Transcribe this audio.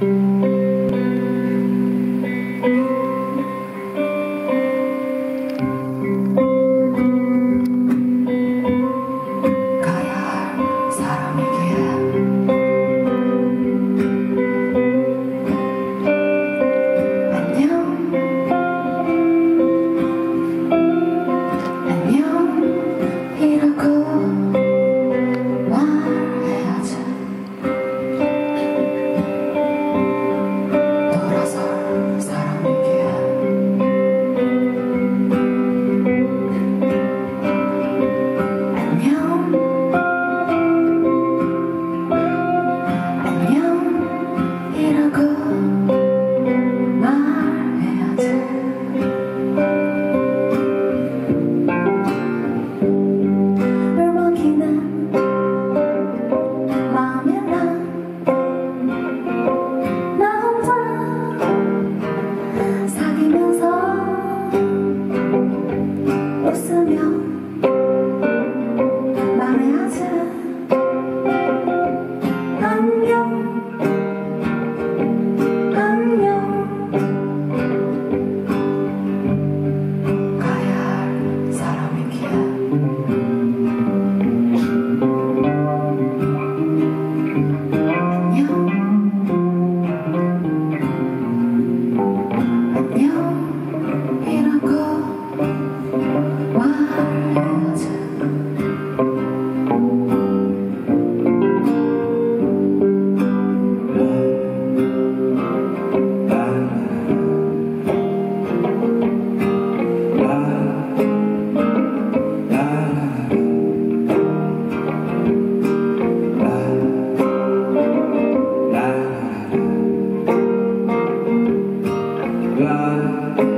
Bye. God